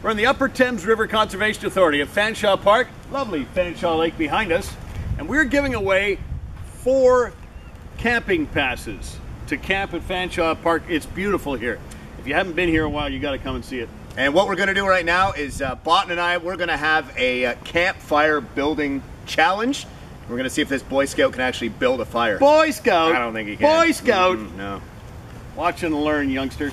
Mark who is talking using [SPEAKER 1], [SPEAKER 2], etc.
[SPEAKER 1] We're in the Upper Thames River Conservation Authority at Fanshawe Park. Lovely Fanshawe Lake behind us. And we're giving away four camping passes to camp at Fanshawe Park. It's beautiful here. If you haven't been here a while, you got to come and see it.
[SPEAKER 2] And what we're going to do right now is uh, and I, we're going to have a uh, campfire building challenge. We're going to see if this Boy Scout can actually build a fire.
[SPEAKER 1] Boy Scout.
[SPEAKER 2] I don't think he can.
[SPEAKER 1] Boy Scout.
[SPEAKER 2] Mm -hmm, no.
[SPEAKER 1] Watch and learn, youngster.